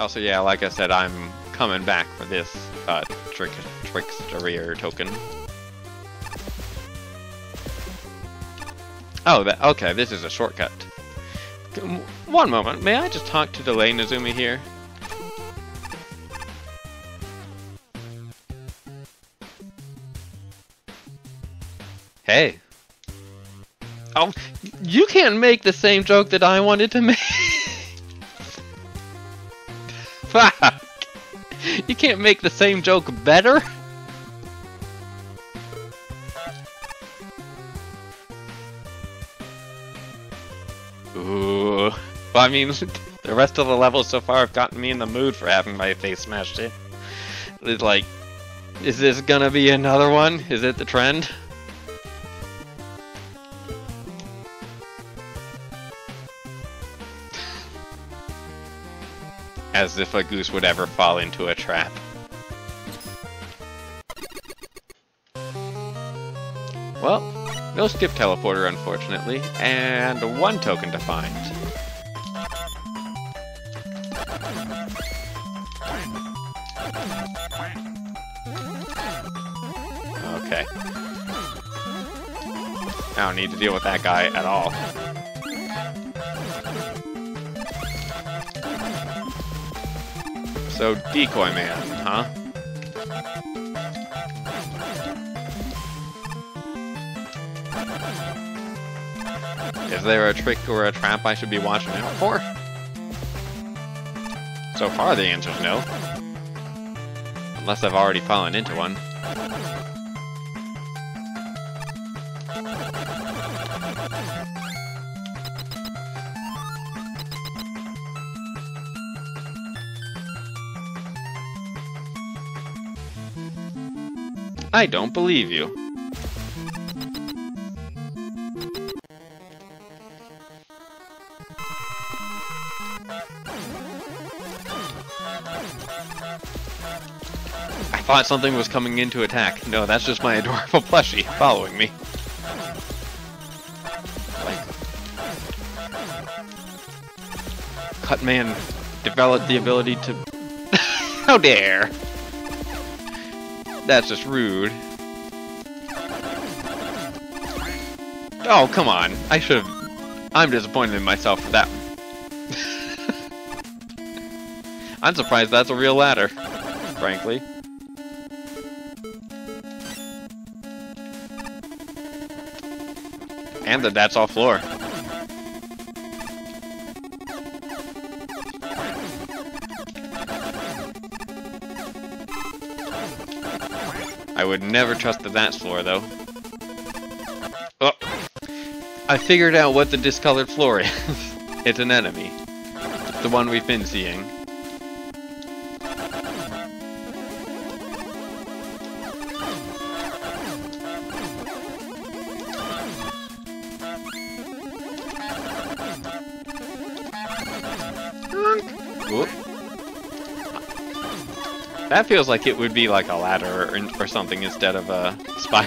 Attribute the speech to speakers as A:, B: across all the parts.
A: Also, yeah, like I said, I'm coming back for this uh, trick trickster token. Oh, that, okay, this is a shortcut. One moment, may I just talk to Delay Nezumi here? Hey. Oh, you can't make the same joke that I wanted to make. Fuck. You can't make the same joke better? Ooh. Well, I mean, the rest of the levels so far have gotten me in the mood for having my face smashed in. It's like, is this gonna be another one? Is it the trend? As if a goose would ever fall into a trap. Well, no skip teleporter unfortunately, and one token to find. Okay. I don't need to deal with that guy at all. So, Decoy Man, huh? Is there a trick or a trap I should be watching out for? So far the answer's no. Unless I've already fallen into one. I don't believe you. I thought something was coming in to attack. No, that's just my adorable plushie following me. Cutman developed the ability to... How dare! That's just rude. Oh, come on. I should have... I'm disappointed in myself for that. I'm surprised that's a real ladder, frankly. And that that's all floor. Would never trust the dance floor, though. Oh! I figured out what the discolored floor is. it's an enemy. It's the one we've been seeing. That feels like it would be like a ladder or, or something instead of a spike.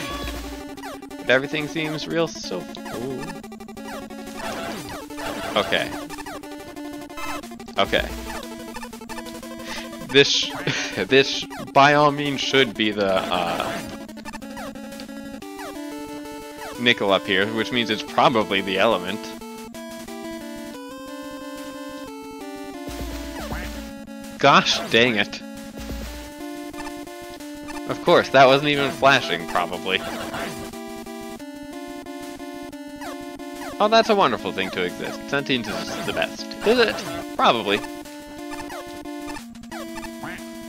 A: But everything seems real so... Ooh. Okay. Okay. This, this by all means should be the, uh... Nickel up here, which means it's probably the element. Gosh dang it. Of course, that wasn't even flashing, probably. Oh, that's a wonderful thing to exist. Sentience is the best. Is it? Probably.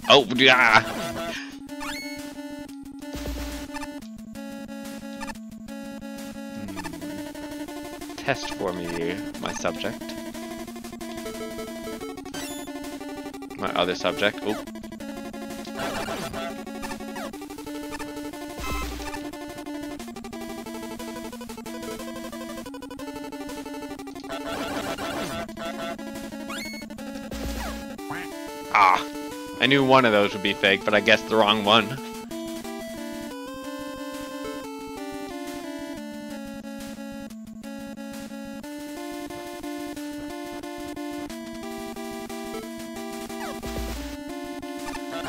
A: Oh, yeah! Hmm. Test for me, my subject. My other subject. Oh. I knew one of those would be fake, but I guessed the wrong one.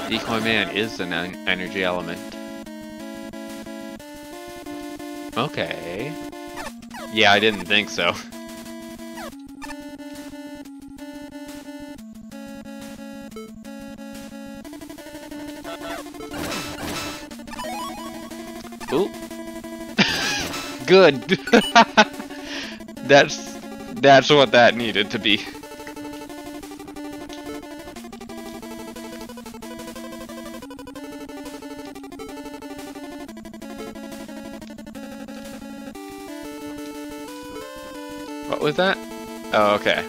A: Decoy Man is an en energy element. Okay. Yeah, I didn't think so. Good. that's that's what that needed to be. What was that? Oh, okay.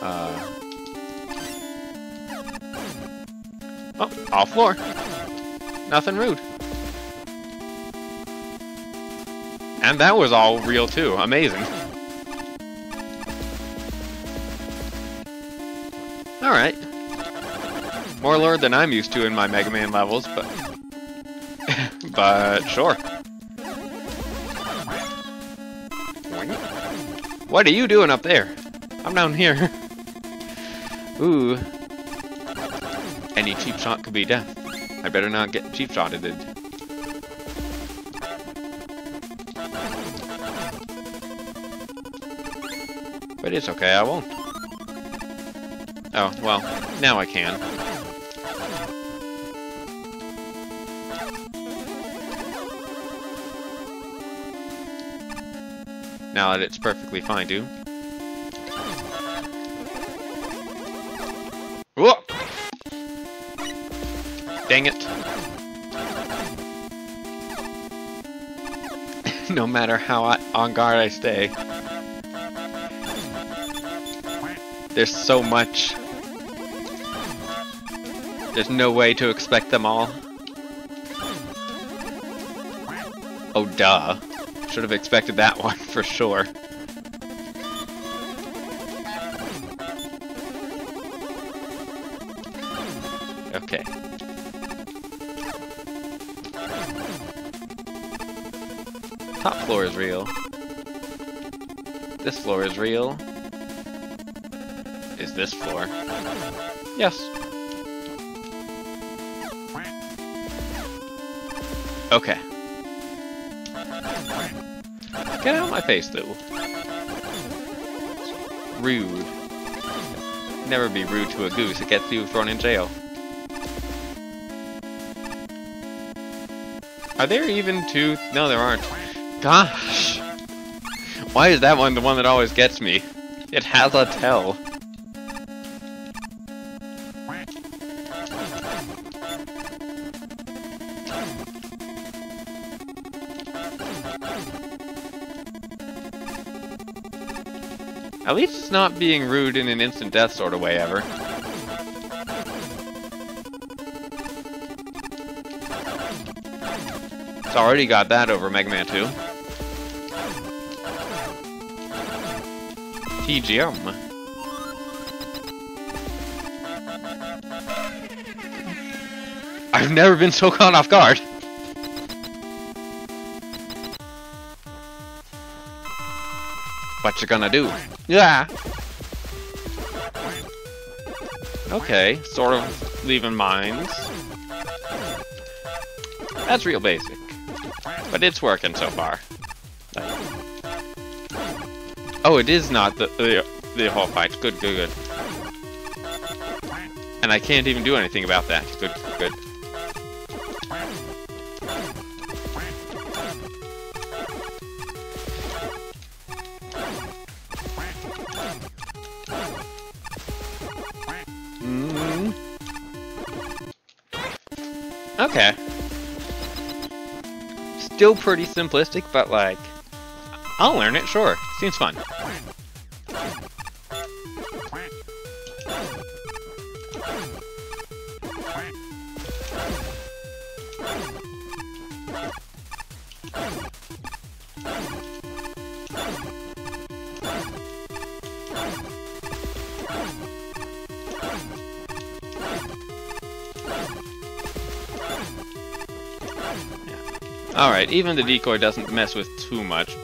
A: Uh. Oh, off floor. Nothing rude. And that was all real too. Amazing. Alright. More lore than I'm used to in my Mega Man levels, but... but sure. What are you doing up there? I'm down here. Ooh. Any cheap shot could be death. I better not get cheap shotted. But it's okay, I won't. Oh, well, now I can. Now that it's perfectly fine, dude. Whoa! Dang it. no matter how on guard I stay. There's so much. There's no way to expect them all. Oh, duh. Should have expected that one for sure. Okay. Top floor is real. This floor is real. Is this floor? Yes. Okay. Get out of my face, Lou. Rude. Never be rude to a goose, it gets you thrown in jail. Are there even two? No, there aren't. Gosh! Why is that one the one that always gets me? It has a tell. At least it's not being rude in an instant death sort of way ever. It's already got that over Mega Man 2. TGM. I've never been so caught off guard. What you gonna do? Yeah. Okay, sort of leaving mines. That's real basic. But it's working so far. Oh, it is not the, the, the whole fight. Good, good, good. And I can't even do anything about that. Good, Okay. Still pretty simplistic, but like, I'll learn it, sure. Seems fun. Alright, even the decoy doesn't mess with too much.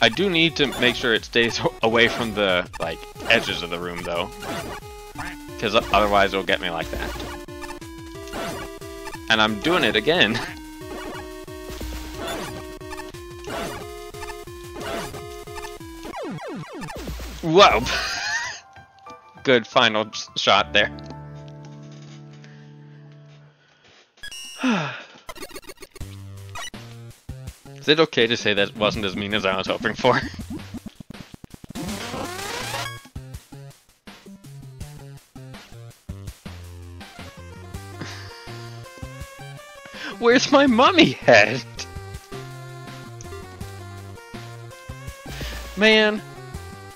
A: I do need to make sure it stays away from the, like, edges of the room, though. because otherwise it'll get me like that. And I'm doing it again. Whoa! Good final shot there. Is it okay to say that wasn't as mean as I was hoping for? Where's my mummy head? Man,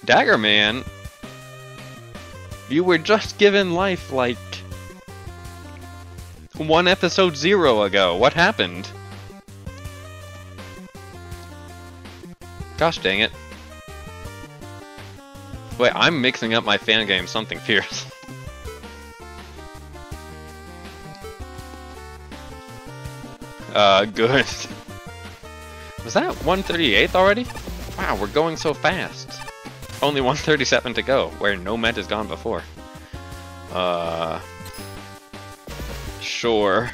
A: Dagger Man, you were just given life like one episode zero ago. What happened? Gosh dang it. Wait, I'm mixing up my fan game something fierce. uh, good. Was that 138th already? Wow, we're going so fast. Only 137 to go, where no Met has gone before. Uh... Sure.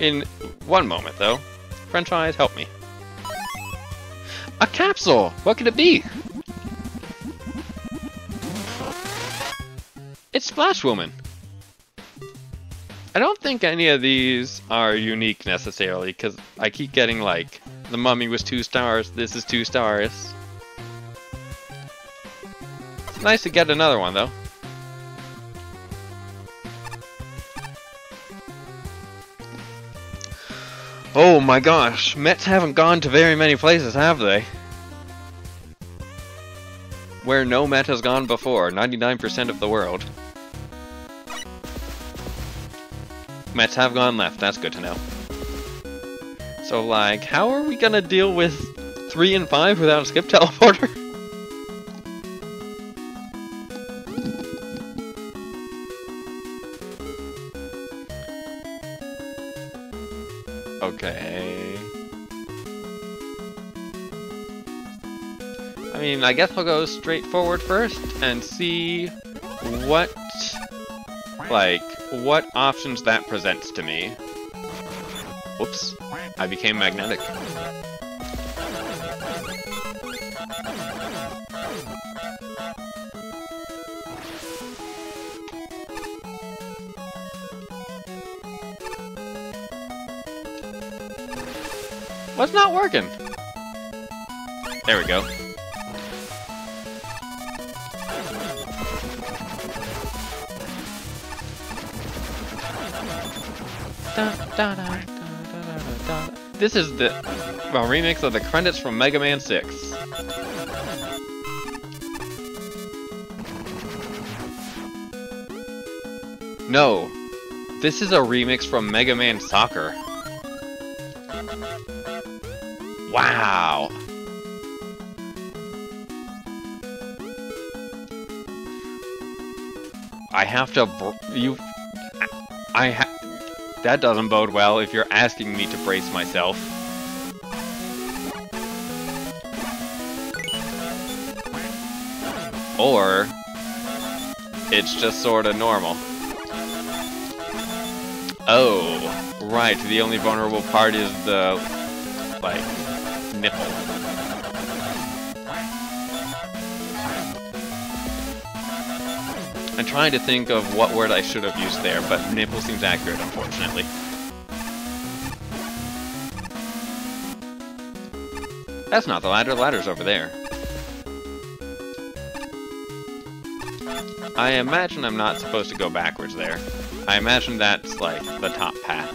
A: In one moment, though. French fries, help me. A capsule! What could it be? It's Splash Woman! I don't think any of these are unique necessarily, because I keep getting like, the mummy was two stars, this is two stars. It's nice to get another one though. Oh my gosh, Mets haven't gone to very many places, have they? Where no Met has gone before, 99% of the world. Mets have gone left, that's good to know. So like, how are we gonna deal with 3 and 5 without a skip teleporter? I I guess I'll go straight forward first and see what, like, what options that presents to me. Whoops. I became magnetic. What's not working? There we go. This is the well, remix of the credits from Mega Man 6. No, this is a remix from Mega Man Soccer. Wow. I have to you I ha that doesn't bode well if you're asking me to brace myself. Or, it's just sorta normal. Oh, right, the only vulnerable part is the, like, nipple. I'm trying to think of what word I should have used there, but nipple seems accurate, unfortunately. That's not the ladder, the ladder's over there. I imagine I'm not supposed to go backwards there. I imagine that's, like, the top path.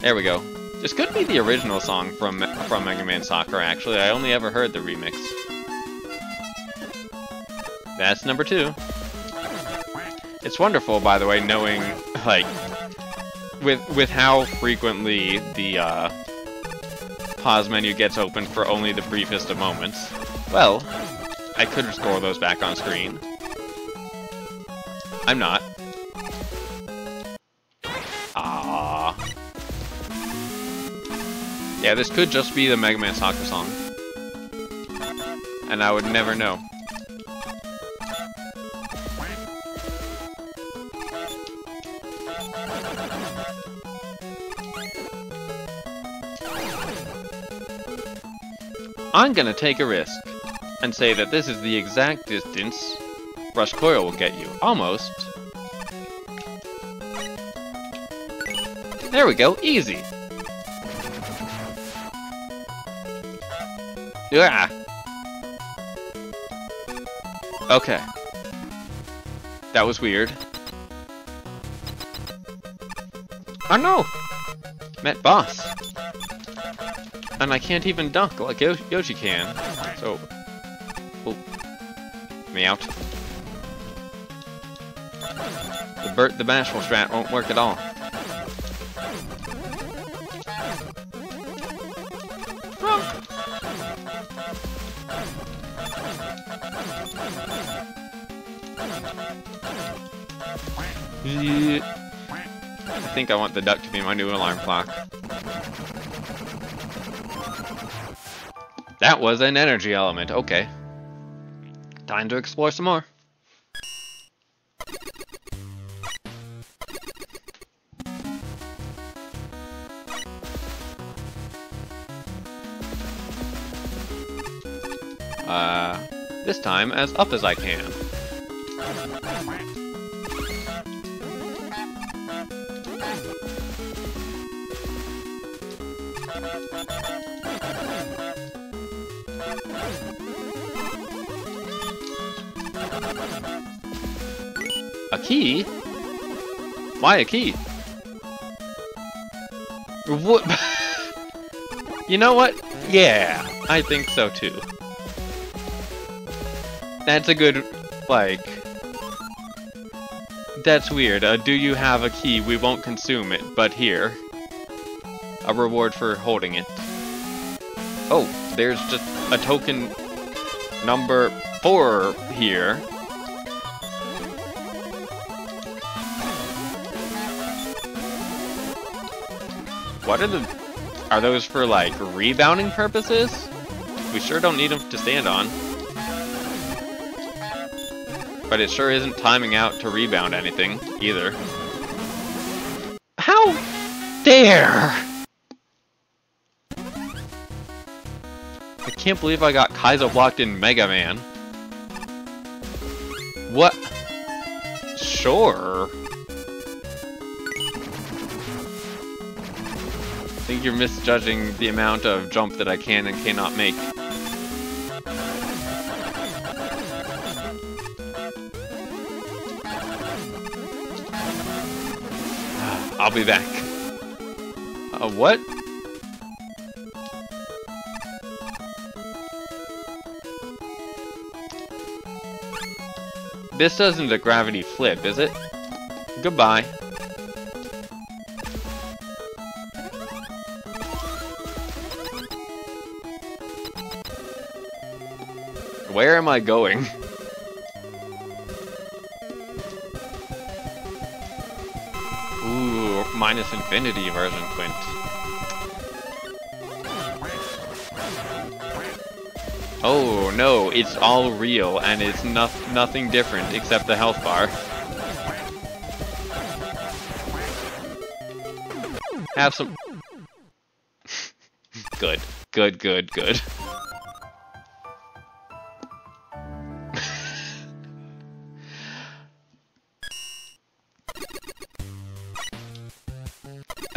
A: There we go. This could be the original song from from Mega Man Soccer, actually. I only ever heard the remix. That's number two. It's wonderful, by the way, knowing, like, with with how frequently the uh, pause menu gets open for only the briefest of moments. Well, I could score those back on screen. I'm not. Yeah, this could just be the Mega Man soccer song. And I would never know. I'm gonna take a risk and say that this is the exact distance Rush Coil will get you. Almost. There we go, easy. Yeah. Okay. That was weird. Oh no! Met boss. And I can't even dunk like Yoshi can. So... Oh. Me out. The Burt the Bashful strat won't work at all. I think I want the duck to be my new alarm clock. That was an energy element, okay. Time to explore some more. Uh, this time as up as I can. A key? Why a key? What? you know what? Yeah, I think so too. That's a good, like... That's weird. Uh, do you have a key? We won't consume it, but here. A reward for holding it. Oh, there's just a token number four here. What are the... Are those for, like, rebounding purposes? We sure don't need them to stand on. But it sure isn't timing out to rebound anything, either. How dare! I can't believe I got Kaizo blocked in Mega Man. What? Sure. I think you're misjudging the amount of jump that I can and cannot make. I'll be back. Uh, what? This isn't a gravity flip, is it? Goodbye. Where am I going? minus infinity version Quint. Oh no, it's all real and it's no nothing different except the health bar. Have some... good, good, good, good.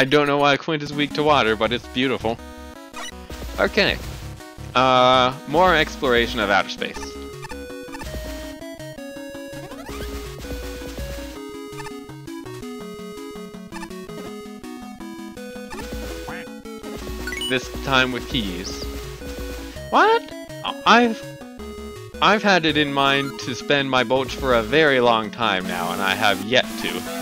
A: I don't know why Quint is weak to water, but it's beautiful. Okay. Uh, more exploration of outer space. This time with keys. What? I've I've had it in mind to spend my bolts for a very long time now, and I have yet to.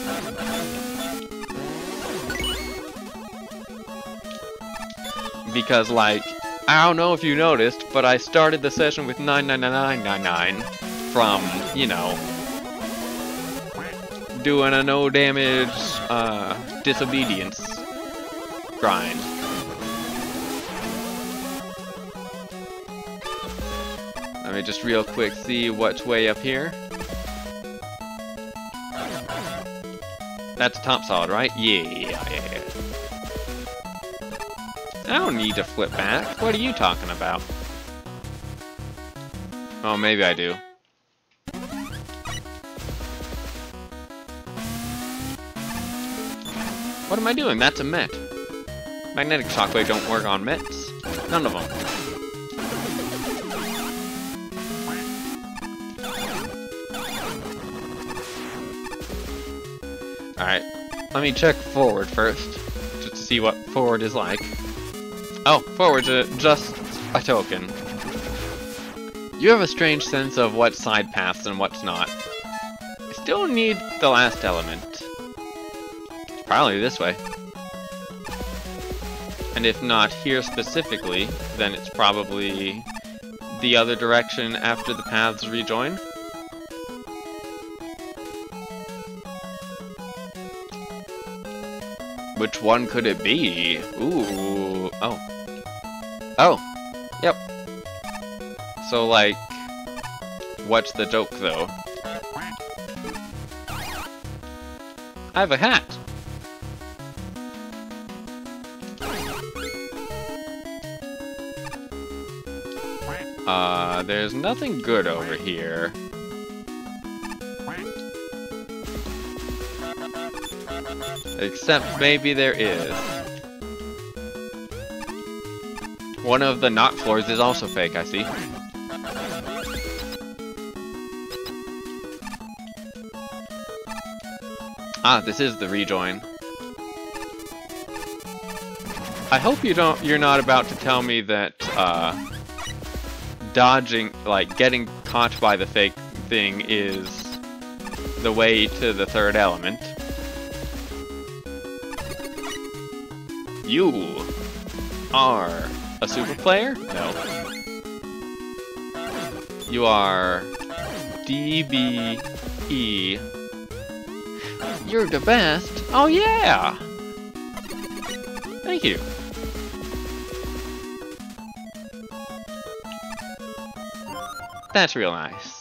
A: because, like, I don't know if you noticed, but I started the session with 999999 from, you know, doing a no damage uh, disobedience grind. Let me just real quick see what's way up here. That's top solid, right? Yeah, yeah. I don't need to flip back. What are you talking about? Oh, maybe I do. What am I doing? That's a Met. Magnetic shockwave don't work on Mets. None of them. Alright, let me check forward first, just to see what forward is like. Oh, forward's a, just a token. You have a strange sense of what's side paths and what's not. I still need the last element. Probably this way. And if not here specifically, then it's probably the other direction after the paths rejoin. Which one could it be? Ooh, oh. Oh, yep. So like, what's the joke though? I have a hat! Uh, there's nothing good over here. Except maybe there is. One of the knot floors is also fake, I see. Ah, this is the rejoin. I hope you don't you're not about to tell me that uh dodging, like, getting caught by the fake thing is the way to the third element. You are a super player? No. You are DBE. You're the best? Oh yeah! Thank you. That's real nice.